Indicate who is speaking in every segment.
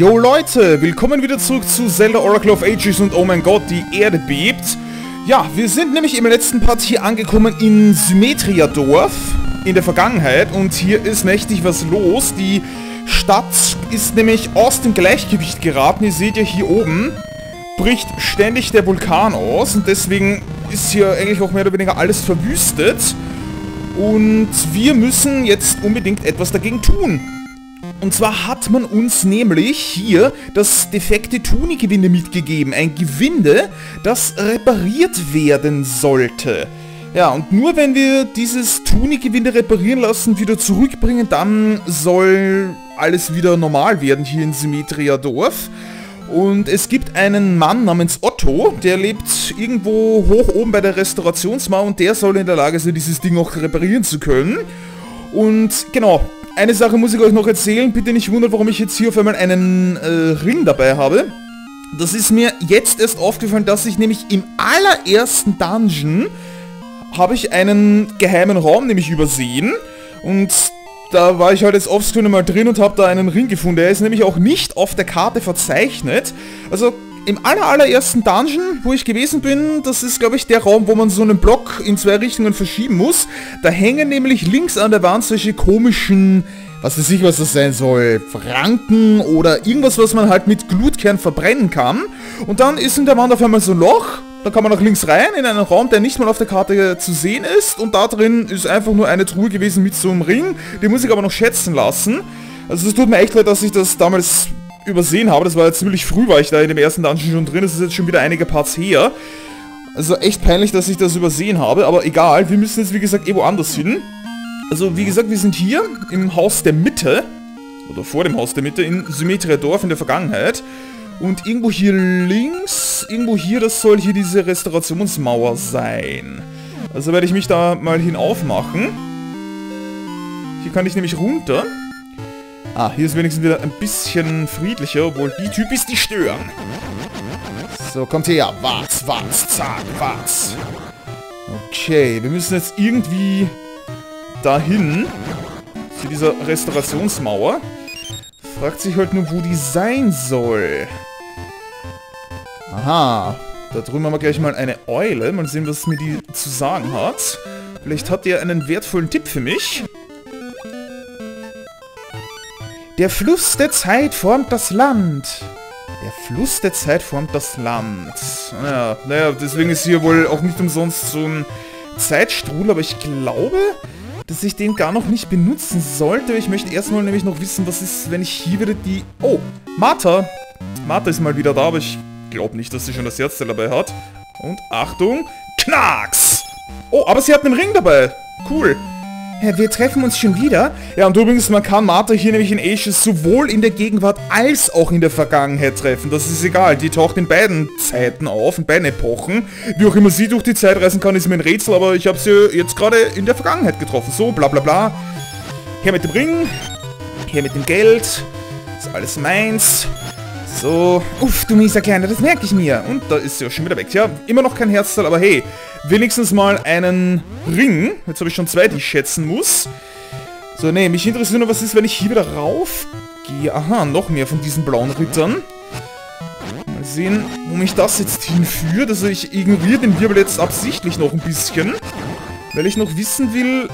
Speaker 1: Yo Leute, willkommen wieder zurück zu Zelda Oracle of Ages und oh mein Gott, die Erde bebt. Ja, wir sind nämlich im letzten Part hier angekommen in Symmetria Dorf in der Vergangenheit und hier ist mächtig was los. Die Stadt ist nämlich aus dem Gleichgewicht geraten. Ihr seht ja hier oben bricht ständig der Vulkan aus und deswegen ist hier eigentlich auch mehr oder weniger alles verwüstet. Und wir müssen jetzt unbedingt etwas dagegen tun. Und zwar hat man uns nämlich hier das defekte Tuni-Gewinde mitgegeben. Ein Gewinde, das repariert werden sollte. Ja, und nur wenn wir dieses Tuni-Gewinde reparieren lassen, wieder zurückbringen, dann soll alles wieder normal werden hier in Symmetria Dorf. Und es gibt einen Mann namens Otto, der lebt irgendwo hoch oben bei der Restaurationsmauer und der soll in der Lage sein, dieses Ding auch reparieren zu können. Und genau, eine Sache muss ich euch noch erzählen. Bitte nicht wundern, warum ich jetzt hier auf einmal einen äh, Ring dabei habe. Das ist mir jetzt erst aufgefallen, dass ich nämlich im allerersten Dungeon habe ich einen geheimen Raum nämlich übersehen. Und da war ich halt jetzt offscreen mal drin und habe da einen Ring gefunden. Der ist nämlich auch nicht auf der Karte verzeichnet. Also im aller, allerersten Dungeon, wo ich gewesen bin, das ist, glaube ich, der Raum, wo man so einen Block in zwei Richtungen verschieben muss. Da hängen nämlich links an der Wand solche komischen, was weiß ich, was das sein soll, Franken oder irgendwas, was man halt mit Glutkern verbrennen kann. Und dann ist in der Wand auf einmal so ein Loch da kann man nach links rein, in einen Raum, der nicht mal auf der Karte zu sehen ist. Und da drin ist einfach nur eine Truhe gewesen mit so einem Ring. Den muss ich aber noch schätzen lassen. Also es tut mir echt leid, dass ich das damals übersehen habe. Das war jetzt ziemlich früh, war ich da in dem ersten Dungeon schon drin. Das ist jetzt schon wieder einige Parts her. Also echt peinlich, dass ich das übersehen habe. Aber egal, wir müssen jetzt wie gesagt eh woanders hin. Also wie gesagt, wir sind hier im Haus der Mitte. Oder vor dem Haus der Mitte in Symmetria Dorf in der Vergangenheit. Und irgendwo hier links, irgendwo hier, das soll hier diese Restaurationsmauer sein. Also werde ich mich da mal hinaufmachen. Hier kann ich nämlich runter. Ah, hier ist wenigstens wieder ein bisschen friedlicher, obwohl die Typis, die stören. So, kommt her. Was, was, zack, was. Okay, wir müssen jetzt irgendwie dahin. Zu dieser Restaurationsmauer. Fragt sich halt nur, wo die sein soll. Aha. Da drüben haben wir gleich mal eine Eule. Mal sehen, was mir die zu sagen hat. Vielleicht hat ihr einen wertvollen Tipp für mich. Der Fluss der Zeit formt das Land. Der Fluss der Zeit formt das Land. Naja, naja, deswegen ist hier wohl auch nicht umsonst so ein Zeitstrudel, aber ich glaube, dass ich den gar noch nicht benutzen sollte. Ich möchte erstmal nämlich noch wissen, was ist, wenn ich hier wieder die... Oh, Martha! Martha ist mal wieder da, aber ich glaube nicht, dass sie schon das Herzteil dabei hat. Und Achtung, Knacks! Oh, aber sie hat einen Ring dabei. Cool. Wir treffen uns schon wieder. Ja, und übrigens, man kann Martha hier nämlich in Ashes sowohl in der Gegenwart als auch in der Vergangenheit treffen. Das ist egal. Die taucht in beiden Zeiten auf, in beiden Epochen. Wie auch immer sie durch die Zeit reisen kann, ist mir ein Rätsel, aber ich habe sie jetzt gerade in der Vergangenheit getroffen. So, bla bla bla. Her mit dem Ring. Her mit dem Geld. Ist alles meins. So, uff, du mieser Kleiner, das merke ich mir. Und da ist sie auch schon wieder weg. Ja, immer noch kein Herzteil, aber hey, wenigstens mal einen Ring. Jetzt habe ich schon zwei, die ich schätzen muss. So, nee, mich interessiert nur, was ist, wenn ich hier wieder rauf gehe. Aha, noch mehr von diesen blauen Rittern. Mal sehen, wo mich das jetzt hinführt. Also ich ignoriere den Wirbel jetzt absichtlich noch ein bisschen. Weil ich noch wissen will,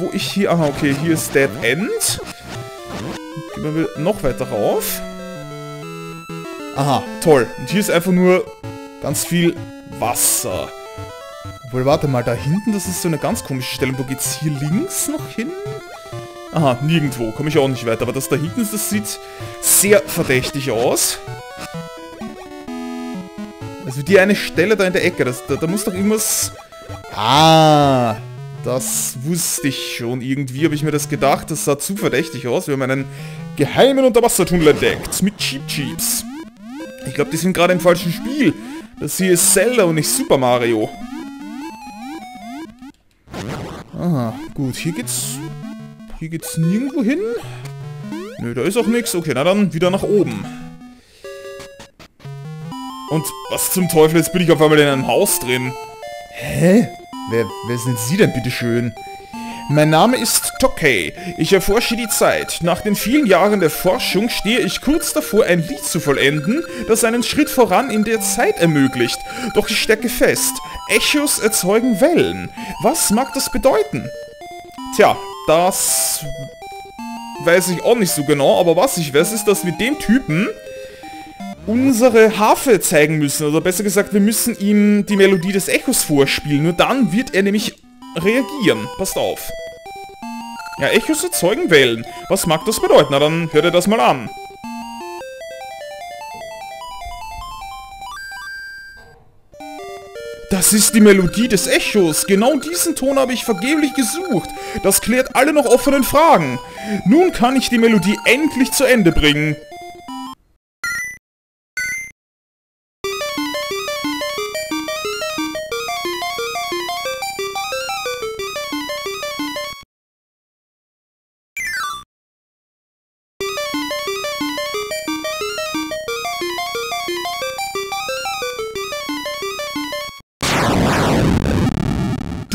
Speaker 1: wo ich hier... Aha, okay, hier ist Dead End. Gehen wir noch weiter rauf. Aha, toll. Und hier ist einfach nur ganz viel Wasser. Obwohl, warte mal, da hinten, das ist so eine ganz komische Stelle. Wo geht's hier links noch hin? Aha, nirgendwo. Komme ich auch nicht weiter. Aber das da hinten, das sieht sehr verdächtig aus. Also die eine Stelle da in der Ecke, das, da, da muss doch irgendwas... Ah, das wusste ich schon. Irgendwie habe ich mir das gedacht. Das sah zu verdächtig aus. Wir haben einen geheimen Unterwassertunnel entdeckt. Mit Cheap Cheeps. Ich glaube, die sind gerade im falschen Spiel. Das hier ist Zelda und nicht Super Mario. Aha, gut. Hier geht's... Hier geht's nirgendwo hin. Nö, da ist auch nichts. Okay, na dann wieder nach oben. Und was zum Teufel, jetzt bin ich auf einmal in einem Haus drin. Hä? Wer, wer sind Sie denn, bitteschön? Mein Name ist Tokay. Ich erforsche die Zeit. Nach den vielen Jahren der Forschung stehe ich kurz davor, ein Lied zu vollenden, das einen Schritt voran in der Zeit ermöglicht. Doch ich stecke fest. Echos erzeugen Wellen. Was mag das bedeuten? Tja, das weiß ich auch nicht so genau, aber was ich weiß, ist, dass wir dem Typen unsere Harfe zeigen müssen. Oder besser gesagt, wir müssen ihm die Melodie des Echos vorspielen. Nur dann wird er nämlich reagieren. Passt auf. Ja, Echos erzeugen Wellen. Was mag das bedeuten? Na, dann hört ihr das mal an. Das ist die Melodie des Echos. Genau diesen Ton habe ich vergeblich gesucht. Das klärt alle noch offenen Fragen. Nun kann ich die Melodie endlich zu Ende bringen.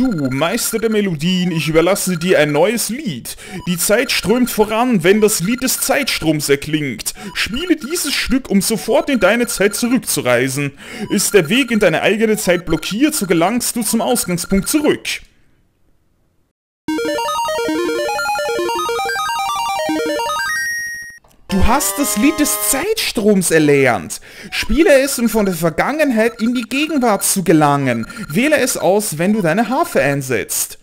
Speaker 1: Du, Meister der Melodien, ich überlasse dir ein neues Lied. Die Zeit strömt voran, wenn das Lied des Zeitstroms erklingt. Spiele dieses Stück, um sofort in deine Zeit zurückzureisen. Ist der Weg in deine eigene Zeit blockiert, so gelangst du zum Ausgangspunkt zurück. Du hast das Lied des Zeitstroms erlernt. Spiele es, um von der Vergangenheit in die Gegenwart zu gelangen. Wähle es aus, wenn du deine Harfe einsetzt.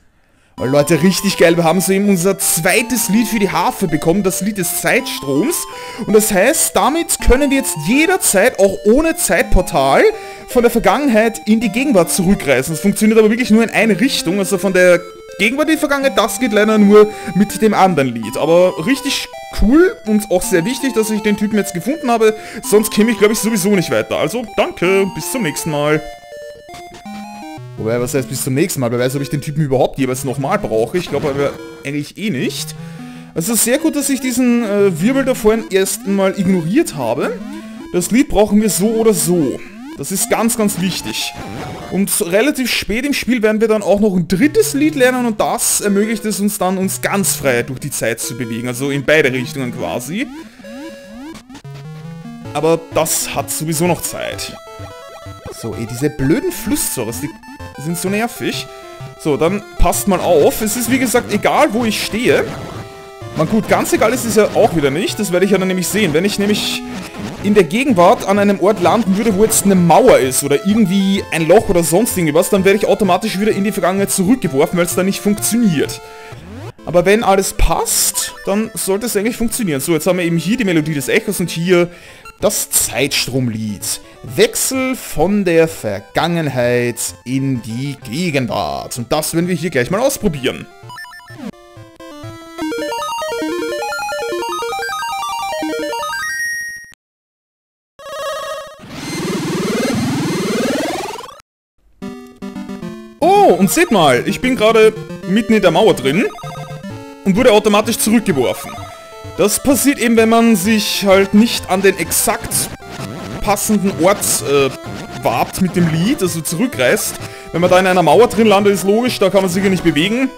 Speaker 1: Oh, Leute, richtig geil. Wir haben soeben unser zweites Lied für die Harfe bekommen, das Lied des Zeitstroms. Und das heißt, damit können wir jetzt jederzeit, auch ohne Zeitportal, von der Vergangenheit in die Gegenwart zurückreisen. Das funktioniert aber wirklich nur in eine Richtung, also von der Gegenwart in die Vergangenheit, das geht leider nur mit dem anderen Lied. Aber richtig cool und auch sehr wichtig, dass ich den Typen jetzt gefunden habe. Sonst käme ich, glaube ich, sowieso nicht weiter. Also, danke, bis zum nächsten Mal. Wobei, was heißt bis zum nächsten Mal? Wer weiß, ob ich den Typen überhaupt jeweils nochmal brauche. Ich glaube aber eigentlich eh nicht. Also sehr gut, dass ich diesen äh, Wirbel da vorhin erst mal ignoriert habe. Das Lied brauchen wir so oder so. Das ist ganz, ganz wichtig. Und relativ spät im Spiel werden wir dann auch noch ein drittes Lied lernen und das ermöglicht es uns dann, uns ganz frei durch die Zeit zu bewegen. Also in beide Richtungen quasi. Aber das hat sowieso noch Zeit. So, ey, diese blöden Flusszorres, die sind so nervig. So, dann passt mal auf. Es ist wie gesagt egal, wo ich stehe. Man gut, ganz egal ist es ja auch wieder nicht. Das werde ich ja dann nämlich sehen. Wenn ich nämlich in der Gegenwart an einem Ort landen würde, wo jetzt eine Mauer ist oder irgendwie ein Loch oder sonst irgendwas, dann werde ich automatisch wieder in die Vergangenheit zurückgeworfen, weil es da nicht funktioniert. Aber wenn alles passt, dann sollte es eigentlich funktionieren. So, jetzt haben wir eben hier die Melodie des Echos und hier das Zeitstromlied. Wechsel von der Vergangenheit in die Gegenwart. Und das werden wir hier gleich mal ausprobieren. Und seht mal, ich bin gerade mitten in der Mauer drin und wurde automatisch zurückgeworfen. Das passiert eben, wenn man sich halt nicht an den exakt passenden Ort äh, warbt mit dem Lied, also zurückreist. Wenn man da in einer Mauer drin landet, ist logisch, da kann man sich ja nicht bewegen.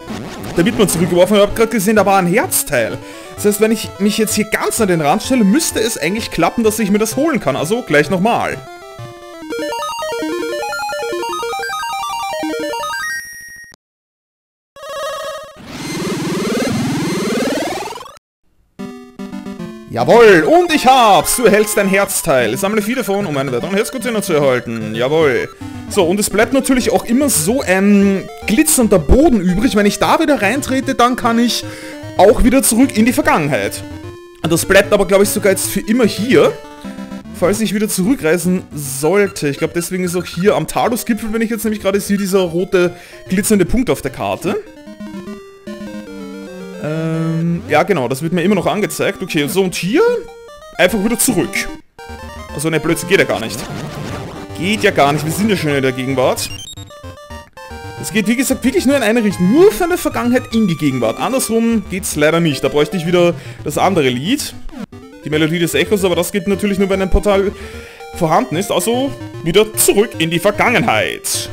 Speaker 1: Da wird man zurückgeworfen. Ich habe gerade gesehen, da war ein Herzteil. Das heißt, wenn ich mich jetzt hier ganz an den Rand stelle, müsste es eigentlich klappen, dass ich mir das holen kann. Also gleich nochmal. Jawohl, und ich hab's! Du erhältst ein Herzteil. Sammle vier davon, um einen weiteren Herzcontainer zu erhalten. Jawohl. So, und es bleibt natürlich auch immer so ein glitzernder Boden übrig. Wenn ich da wieder reintrete, dann kann ich auch wieder zurück in die Vergangenheit. Das bleibt aber, glaube ich, sogar jetzt für immer hier. Falls ich wieder zurückreisen sollte. Ich glaube, deswegen ist auch hier am Talos-Gipfel, wenn ich jetzt nämlich gerade sehe, dieser rote glitzernde Punkt auf der Karte. Ähm, ja genau, das wird mir immer noch angezeigt. Okay, so und hier einfach wieder zurück. Also ne, Blödsinn, geht ja gar nicht. Geht ja gar nicht, wir sind ja schon in der Gegenwart. Es geht, wie gesagt, wirklich nur in eine Richtung. Nur von der Vergangenheit in die Gegenwart. Andersrum geht's leider nicht. Da bräuchte ich wieder das andere Lied. Die Melodie des Echos, aber das geht natürlich nur, wenn ein Portal vorhanden ist. Also wieder zurück in die Vergangenheit.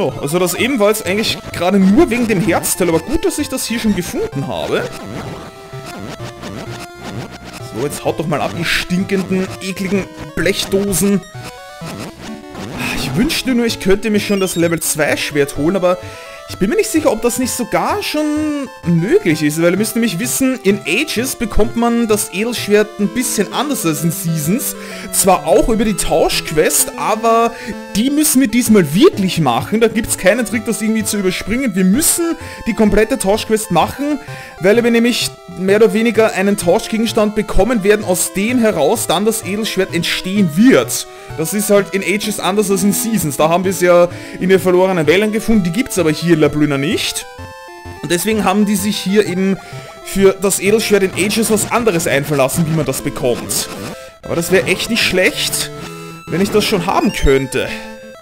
Speaker 1: So, also das eben war jetzt eigentlich gerade nur wegen dem Herzteil, aber gut, dass ich das hier schon gefunden habe. So, jetzt haut doch mal ab, die stinkenden, ekligen Blechdosen. Ich wünschte nur, ich könnte mir schon das Level 2 Schwert holen, aber ich bin mir nicht sicher, ob das nicht sogar schon möglich ist, weil ihr müsst nämlich wissen, in Ages bekommt man das Edelschwert ein bisschen anders als in Seasons. Zwar auch über die Tauschquest, aber die müssen wir diesmal wirklich machen. Da gibt es keinen Trick, das irgendwie zu überspringen. Wir müssen die komplette Tauschquest machen, weil wir nämlich mehr oder weniger einen Tauschgegenstand bekommen werden, aus dem heraus dann das Edelschwert entstehen wird. Das ist halt in Ages anders als in Seasons. Da haben wir es ja in den verlorenen Wäldern gefunden, die gibt es aber hier Labruna nicht. Und deswegen haben die sich hier eben für das Edelschwert in Ages was anderes einverlassen, wie man das bekommt. Aber das wäre echt nicht schlecht, wenn ich das schon haben könnte.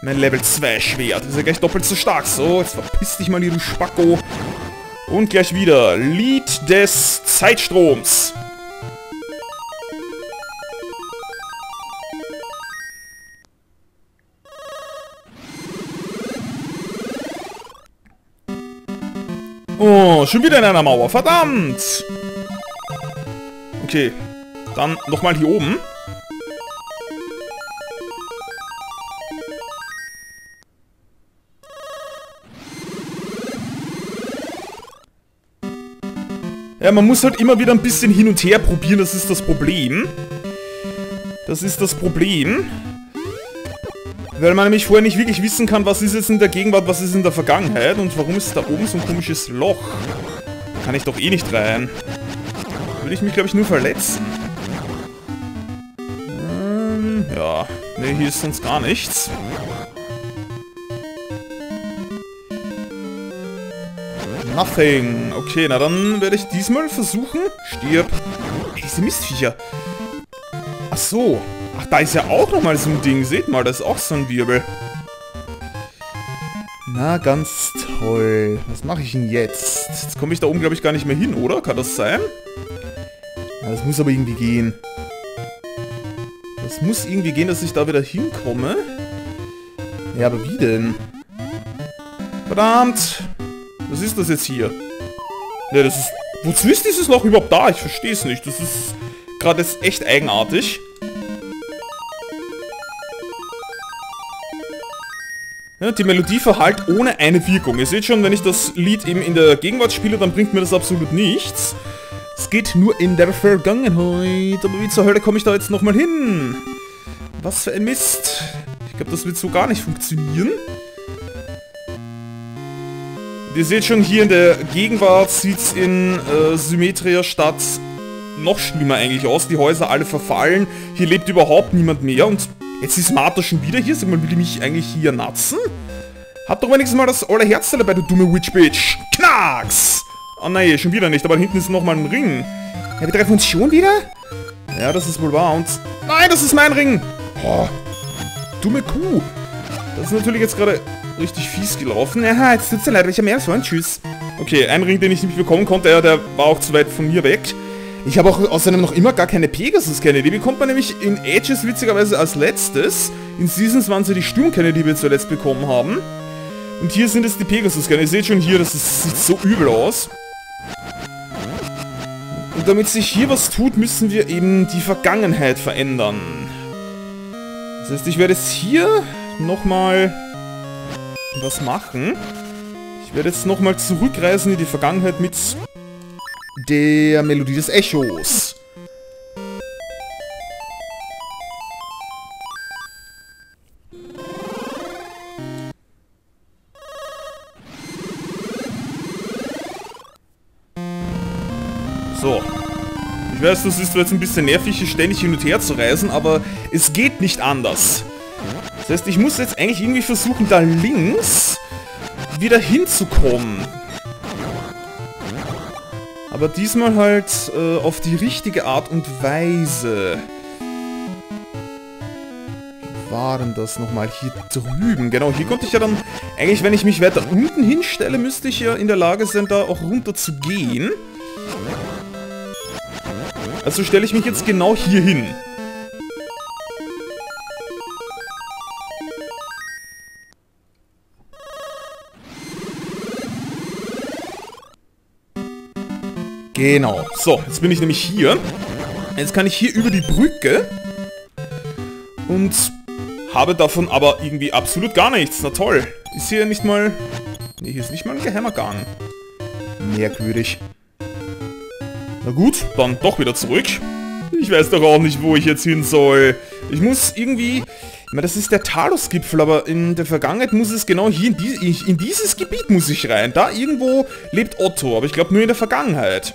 Speaker 1: Mein Level 2 Schwert. Ist ja gleich doppelt so stark. So, jetzt verpiss dich mal, du Spacko. Und gleich wieder. Lied des Zeitstroms. Oh, schon wieder in einer Mauer. Verdammt! Okay. Dann nochmal hier oben. Ja, man muss halt immer wieder ein bisschen hin und her probieren, das ist das Problem. Das ist das Problem. Weil man nämlich vorher nicht wirklich wissen kann, was ist jetzt in der Gegenwart, was ist in der Vergangenheit und warum ist da oben so ein komisches Loch. Kann ich doch eh nicht rein. Würde ich mich, glaube ich, nur verletzen. Ähm, ja. Ne, hier ist sonst gar nichts. Nothing. Okay, na dann werde ich diesmal versuchen. Stirb. Ey, diese Mistviecher. Ach so. Ach, da ist ja auch nochmal so ein Ding. Seht mal, da ist auch so ein Wirbel. Na, ganz toll. Was mache ich denn jetzt? Jetzt komme ich da oben, glaube ich, gar nicht mehr hin, oder? Kann das sein? Ja, das muss aber irgendwie gehen. Das muss irgendwie gehen, dass ich da wieder hinkomme. Ja, aber wie denn? Verdammt! Was ist das jetzt hier? Ne, das ist... Wozu ist dieses Loch überhaupt da? Ich verstehe es nicht. Das ist gerade echt eigenartig. Die Melodie verhallt ohne eine Wirkung. Ihr seht schon, wenn ich das Lied eben in der Gegenwart spiele, dann bringt mir das absolut nichts. Es geht nur in der Vergangenheit. Aber wie zur Hölle komme ich da jetzt nochmal hin? Was für ein Mist. Ich glaube, das wird so gar nicht funktionieren. Ihr seht schon, hier in der Gegenwart sieht es in äh, Symmetria Stadt noch schlimmer eigentlich aus. Die Häuser alle verfallen. Hier lebt überhaupt niemand mehr und Jetzt ist Martha schon wieder hier. Sag mal, will die mich eigentlich hier natzen? Hab doch wenigstens mal das alle Herz dabei, du dumme Witch-Bitch. Knacks! Oh nein, schon wieder nicht, aber hinten ist nochmal ein Ring. Ja, wir treffen uns schon wieder? Ja, das ist wohl wahr und... Nein, das ist mein Ring! Oh, dumme Kuh. Das ist natürlich jetzt gerade richtig fies gelaufen. Aha, jetzt tut's mir leid, ich habe mehr als Tschüss. Okay, ein Ring, den ich nicht bekommen konnte, ja, der war auch zu weit von mir weg. Ich habe auch außerdem noch immer gar keine Pegasus-Kerne. Die bekommt man nämlich in Ages witzigerweise als letztes. In Seasons waren ja die Sturmkerne, die wir zuletzt bekommen haben. Und hier sind es die Pegasus-Kerne. Ihr seht schon hier, das sieht so übel aus. Und damit sich hier was tut, müssen wir eben die Vergangenheit verändern. Das heißt, ich werde jetzt hier nochmal was machen. Ich werde jetzt nochmal zurückreisen in die Vergangenheit mit der Melodie des Echos. So. Ich weiß, das ist jetzt ein bisschen nervig, hier ständig hin und her zu reisen, aber es geht nicht anders. Das heißt, ich muss jetzt eigentlich irgendwie versuchen, da links wieder hinzukommen. Aber diesmal halt äh, auf die richtige Art und Weise. Wie war denn das nochmal? Hier drüben. Genau, hier konnte ich ja dann... Eigentlich, wenn ich mich weiter unten hinstelle, müsste ich ja in der Lage sein, da auch runter zu gehen. Also stelle ich mich jetzt genau hier hin. Genau. So, jetzt bin ich nämlich hier. Jetzt kann ich hier über die Brücke. Und habe davon aber irgendwie absolut gar nichts. Na toll. Ist hier nicht mal... Ne, hier ist nicht mal ein geheimer Gang. Merkwürdig. Na gut, dann doch wieder zurück. Ich weiß doch auch nicht, wo ich jetzt hin soll. Ich muss irgendwie... Ich meine, das ist der Talos-Gipfel, aber in der Vergangenheit muss es genau hier in, die, in dieses Gebiet muss ich rein. Da irgendwo lebt Otto, aber ich glaube nur in der Vergangenheit.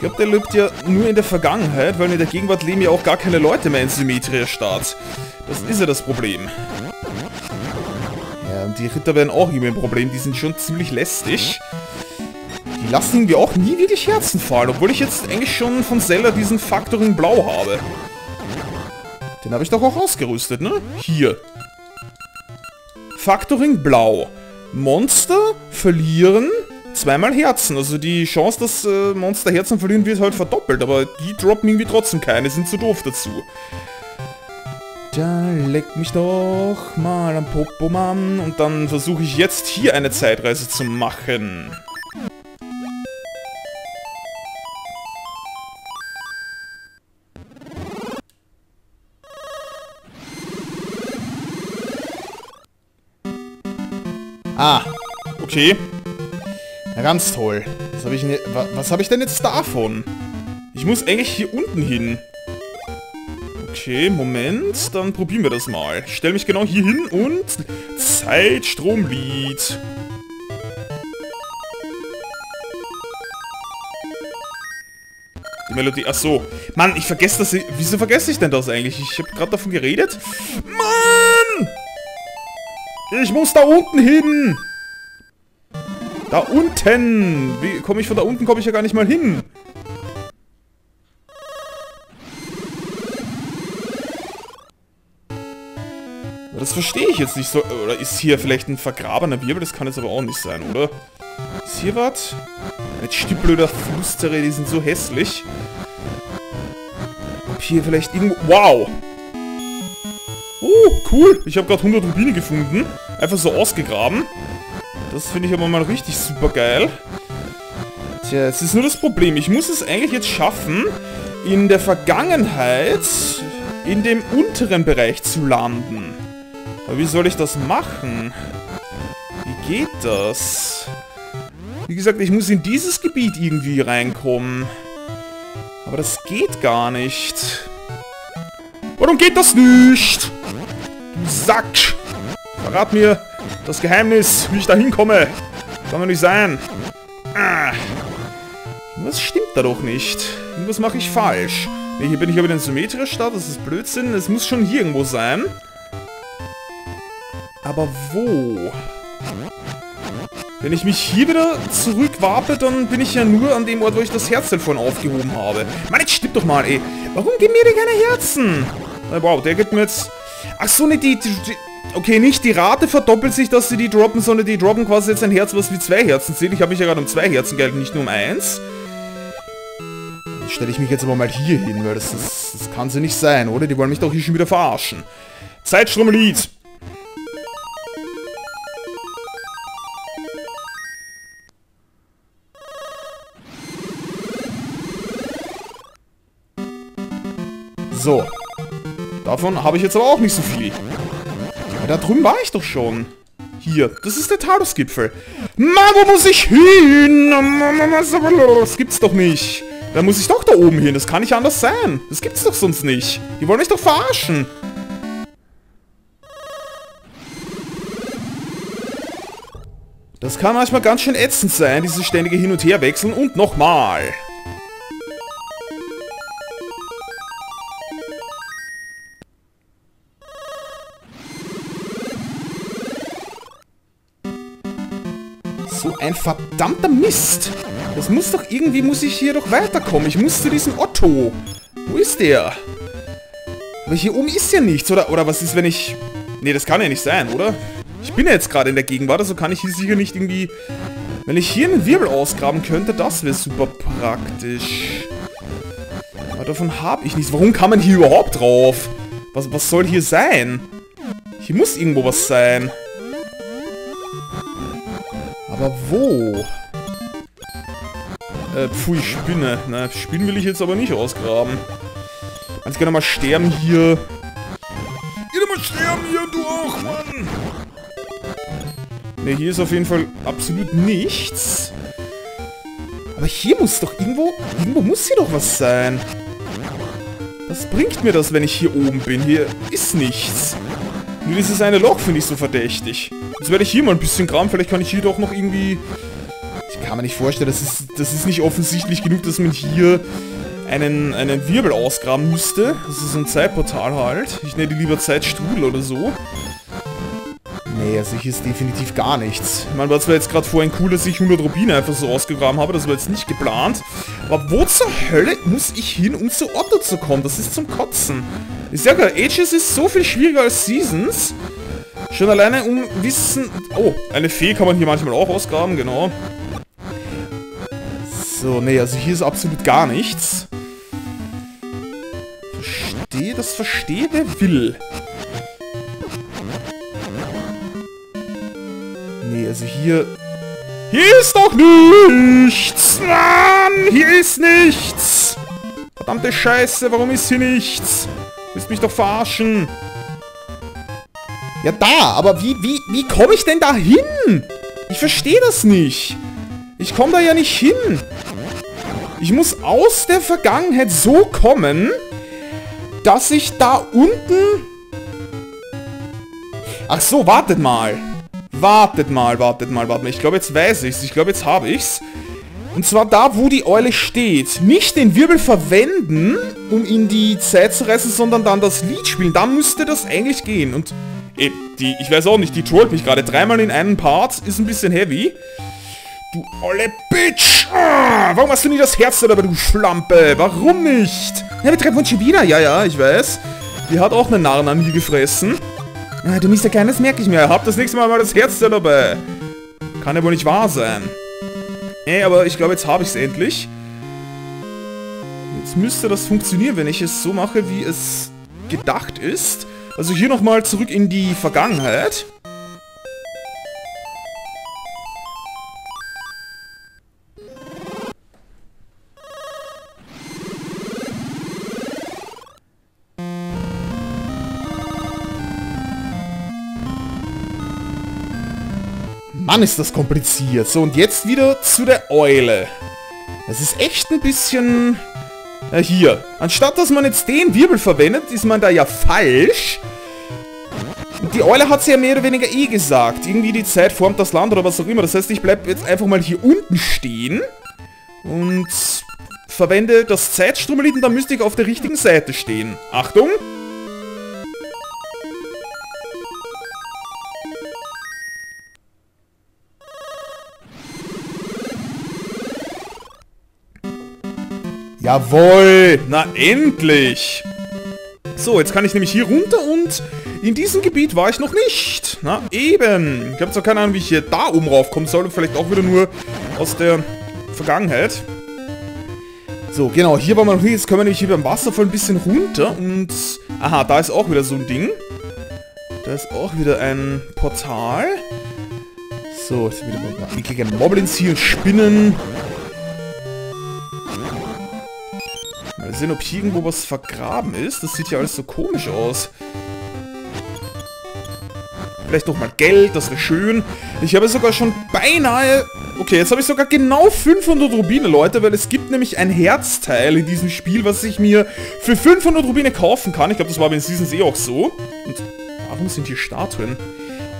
Speaker 1: Ich glaube, der lebt ja nur in der Vergangenheit, weil in der Gegenwart leben ja auch gar keine Leute mehr in Symmetria-Staat. Das ist ja das Problem. Ja, und die Ritter werden auch immer ein Problem. Die sind schon ziemlich lästig. Die lassen irgendwie auch nie wirklich Herzen fallen, obwohl ich jetzt eigentlich schon von Zelda diesen Faktoring Blau habe. Den habe ich doch auch ausgerüstet, ne? Hier. Faktoring Blau. Monster verlieren zweimal Herzen. Also die Chance, dass äh, Monster Herzen verlieren, wird halt verdoppelt. Aber die droppen irgendwie trotzdem keine, sind zu doof dazu. Da leck mich doch mal am Popo, Mann. Und dann versuche ich jetzt hier eine Zeitreise zu machen. Ah, okay. Ganz toll. Was habe ich, was hab ich denn jetzt davon? Ich muss eigentlich hier unten hin. Okay, Moment. Dann probieren wir das mal. Ich stelle mich genau hier hin und... Zeitstromlied. Die Melodie... Ach so. Mann, ich vergesse das... Wieso vergesse ich denn das eigentlich? Ich habe gerade davon geredet. Mann! Ich muss da unten hin! Da unten! Wie komme ich von da unten? Komme ich ja gar nicht mal hin. Das verstehe ich jetzt nicht so. Oder ist hier vielleicht ein vergrabener Wirbel? Das kann jetzt aber auch nicht sein, oder? Ist hier was? Ein stippblöder Flustere, die sind so hässlich. Ob hier vielleicht irgendwo... Wow! Oh, cool! Ich habe gerade 100 Rubine gefunden. Einfach so ausgegraben. Das finde ich aber mal richtig super geil. Tja, es ist nur das Problem. Ich muss es eigentlich jetzt schaffen, in der Vergangenheit in dem unteren Bereich zu landen. Aber wie soll ich das machen? Wie geht das? Wie gesagt, ich muss in dieses Gebiet irgendwie reinkommen. Aber das geht gar nicht. Warum geht das nicht? Du Sack! Verrat mir, das Geheimnis, wie ich da hinkomme. Kann doch nicht sein. Ah. Was stimmt da doch nicht? Irgendwas mache ich falsch. Ne, hier bin ich aber in Symmetria-Stadt, das ist Blödsinn. Es muss schon hier irgendwo sein. Aber wo? Wenn ich mich hier wieder zurückwarpe, dann bin ich ja nur an dem Ort, wo ich das Herz davon aufgehoben habe. Mann, jetzt stimmt doch mal, ey. Warum geben mir denn keine Herzen? Wow, der gibt mir jetzt... Ach so, ne, die, die, die Okay, nicht die Rate verdoppelt sich, dass sie die droppen, sondern die droppen quasi jetzt ein Herz, was wie zwei Herzen zählt. Ich habe mich ja gerade um zwei Herzen gehalten, nicht nur um eins. Dann stelle ich mich jetzt aber mal hier hin, weil das, das, das kann sie nicht sein, oder? Die wollen mich doch hier schon wieder verarschen. Zeitstromlied. So. Davon habe ich jetzt aber auch nicht so viel da drüben war ich doch schon. Hier, das ist der Talos-Gipfel. Mann, wo muss ich hin? Das gibt's doch nicht. Da muss ich doch da oben hin. Das kann nicht anders sein. Das gibt's doch sonst nicht. Die wollen mich doch verarschen. Das kann manchmal ganz schön ätzend sein, dieses ständige Hin- und Herwechseln. Und nochmal. Ein verdammter Mist. Das muss doch irgendwie, muss ich hier doch weiterkommen. Ich muss zu diesem Otto. Wo ist der? Aber hier oben ist ja nichts, oder? Oder was ist, wenn ich... Nee, das kann ja nicht sein, oder? Ich bin ja jetzt gerade in der Gegenwart, also kann ich hier sicher nicht irgendwie... Wenn ich hier einen Wirbel ausgraben könnte, das wäre super praktisch. Aber davon habe ich nichts. Warum kann man hier überhaupt drauf? Was, was soll hier sein? Hier muss irgendwo was sein. Aber wo? Äh, pfui, Spinne. Na, Spinnen will ich jetzt aber nicht ausgraben. Kannst gerne mal sterben hier. Geh mal sterben hier, du auch, Mann! Ne, hier ist auf jeden Fall absolut nichts. Aber hier muss doch irgendwo... Irgendwo muss hier doch was sein. Was bringt mir das, wenn ich hier oben bin? Hier ist nichts. Nur dieses eine Loch finde ich so verdächtig. Jetzt werde ich hier mal ein bisschen graben. Vielleicht kann ich hier doch noch irgendwie... Ich kann mir nicht vorstellen, das ist, das ist nicht offensichtlich genug, dass man hier einen, einen Wirbel ausgraben müsste. Das ist ein Zeitportal halt. Ich nenne die lieber Zeitstrudel oder so. Nee, also hier ist definitiv gar nichts. Ich meine, war zwar jetzt gerade vorhin cool, dass ich 100 Rubine einfach so ausgegraben habe, das war jetzt nicht geplant. Aber wo zur Hölle muss ich hin, um zu Otto zu kommen? Das ist zum Kotzen. Ich sag ja, Ages ist so viel schwieriger als Seasons. Schon alleine um Wissen... Oh, eine Fee kann man hier manchmal auch ausgraben, genau. So, nee, also hier ist absolut gar nichts. Verstehe, das verstehe, wer will. Nee, also hier... Hier ist doch nichts! Mann, hier ist nichts! Verdammte Scheiße, warum ist hier nichts? Mich doch verarschen. Ja, da, aber wie, wie, wie komme ich denn da hin? Ich verstehe das nicht. Ich komme da ja nicht hin. Ich muss aus der Vergangenheit so kommen, dass ich da unten... Ach so, wartet mal. Wartet mal, wartet mal, wartet mal. Ich glaube, jetzt weiß ich's. Ich glaube, jetzt habe ich's. Und zwar da, wo die Eule steht. Nicht den Wirbel verwenden, um in die Zeit zu reißen, sondern dann das Lied spielen. Da müsste das eigentlich gehen. Und ey, die, ich weiß auch nicht, die trollt mich gerade. Dreimal in einen Part ist ein bisschen heavy. Du olle Bitch! Ah, warum hast du nie das Herz dabei, du Schlampe? Warum nicht? Ja, wir treffen uns schon wieder. Ja, ja, ich weiß. Die hat auch einen Narren an mir gefressen. Ja, du bist ja klein, das merke ich mir. Hab das nächste Mal mal das Herz dabei. Kann ja wohl nicht wahr sein. Ey, aber ich glaube, jetzt habe ich es endlich. Jetzt müsste das funktionieren, wenn ich es so mache, wie es gedacht ist. Also hier nochmal zurück in die Vergangenheit. Mann, ist das kompliziert. So, und jetzt wieder zu der Eule. Es ist echt ein bisschen... Äh, hier. Anstatt, dass man jetzt den Wirbel verwendet, ist man da ja falsch. Die Eule hat es ja mehr oder weniger eh gesagt. Irgendwie die Zeit formt das Land oder was auch immer. Das heißt, ich bleibe jetzt einfach mal hier unten stehen. Und verwende das Zeitstromelied und dann müsste ich auf der richtigen Seite stehen. Achtung! Jawohl! Na endlich! So, jetzt kann ich nämlich hier runter und in diesem Gebiet war ich noch nicht. Na, eben. Ich habe zwar keine Ahnung, wie ich hier da oben raufkommen soll. Vielleicht auch wieder nur aus der Vergangenheit. So, genau. Hier war man noch nicht. Jetzt können wir nämlich hier beim Wasserfall ein bisschen runter. Und, aha, da ist auch wieder so ein Ding. Da ist auch wieder ein Portal. So, jetzt sind wieder mal eklige Moblins hier, Spinnen. Sehen, ob hier irgendwo was vergraben ist. Das sieht ja alles so komisch aus. Vielleicht noch mal Geld, das wäre schön. Ich habe sogar schon beinahe... Okay, jetzt habe ich sogar genau 500 Rubine, Leute, weil es gibt nämlich ein Herzteil in diesem Spiel, was ich mir für 500 Rubine kaufen kann. Ich glaube, das war bei den Seasons eh auch so. Und warum sind hier Statuen?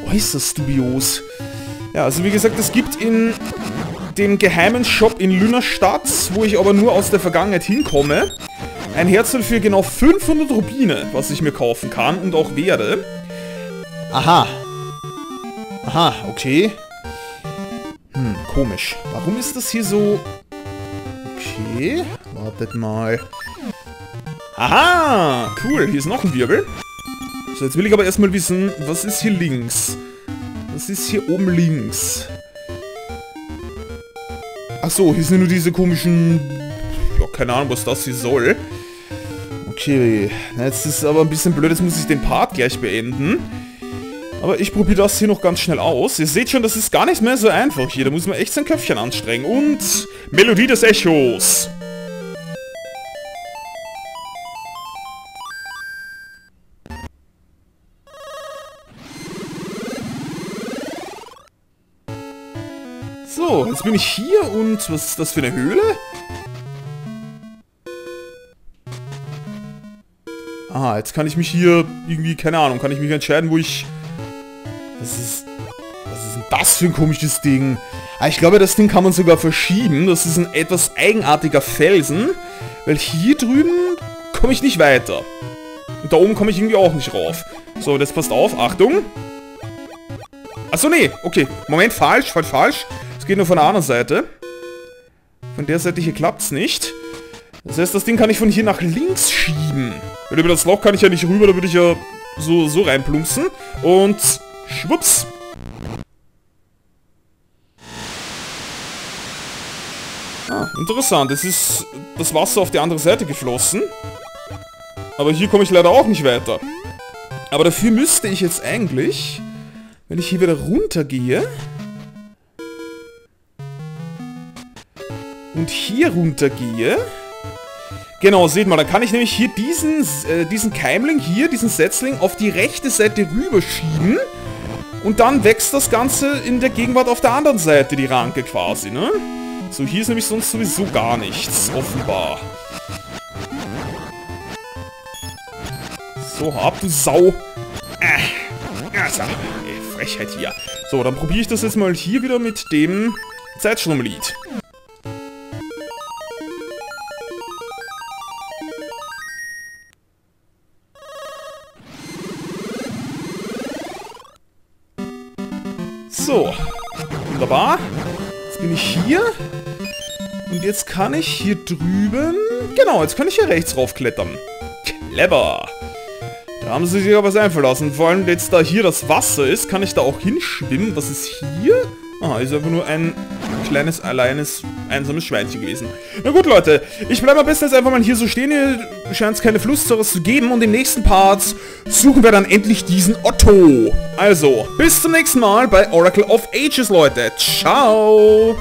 Speaker 1: Äußerst dubios. Ja, also wie gesagt, es gibt in dem geheimen Shop in Lünnerstadt, wo ich aber nur aus der Vergangenheit hinkomme, ein Herzteil für genau 500 Rubine, was ich mir kaufen kann und auch werde. Aha. Aha, okay. Hm, komisch. Warum ist das hier so... Okay, wartet mal. Aha, cool, hier ist noch ein Wirbel. So, jetzt will ich aber erstmal wissen, was ist hier links? Was ist hier oben links? Ach so, hier sind nur diese komischen... Ja, keine Ahnung, was das hier soll. Okay, jetzt ist aber ein bisschen blöd, jetzt muss ich den Part gleich beenden. Aber ich probiere das hier noch ganz schnell aus. Ihr seht schon, das ist gar nicht mehr so einfach hier. Da muss man echt sein Köpfchen anstrengen. Und Melodie des Echos. So, jetzt bin ich hier und was ist das für eine Höhle? Jetzt kann ich mich hier irgendwie, keine Ahnung, kann ich mich entscheiden, wo ich... Was ist... Was ist denn das für ein komisches Ding? Ah, ich glaube, das Ding kann man sogar verschieben. Das ist ein etwas eigenartiger Felsen. Weil hier drüben komme ich nicht weiter. Und da oben komme ich irgendwie auch nicht rauf. So, das passt auf. Achtung. Achso, nee. Okay. Moment, falsch, falsch, falsch. Es geht nur von der anderen Seite. Von der Seite hier klappt es nicht. Das heißt, das Ding kann ich von hier nach links schieben. Weil über das Loch kann ich ja nicht rüber, da würde ich ja so, so reinplumpsen. Und schwupps. Ah, interessant. Es ist das Wasser auf die andere Seite geflossen. Aber hier komme ich leider auch nicht weiter. Aber dafür müsste ich jetzt eigentlich, wenn ich hier wieder runtergehe... Und hier runtergehe... Genau, seht mal, dann kann ich nämlich hier diesen, äh, diesen Keimling hier, diesen Setzling, auf die rechte Seite rüberschieben. Und dann wächst das Ganze in der Gegenwart auf der anderen Seite, die Ranke quasi, ne? So, hier ist nämlich sonst sowieso gar nichts, offenbar. So, hab du Sau. Äh, also, Frechheit hier. So, dann probiere ich das jetzt mal hier wieder mit dem Zeitschlummlied. So. Wunderbar. Jetzt bin ich hier. Und jetzt kann ich hier drüben... Genau, jetzt kann ich hier rechts raufklettern. Clever. Da haben sie sich aber was einfallen lassen. Vor allem jetzt, da hier das Wasser ist, kann ich da auch hinschwimmen. Was ist hier? Ah, ist einfach nur ein kleines, alleines, einsames Schweinchen gewesen. Na gut, Leute. Ich bleibe am besten jetzt einfach mal hier so stehen. Hier scheint es keine Flusssäure zu geben. Und im nächsten Part suchen wir dann endlich diesen Otto. Also, bis zum nächsten Mal bei Oracle of Ages, Leute. Ciao.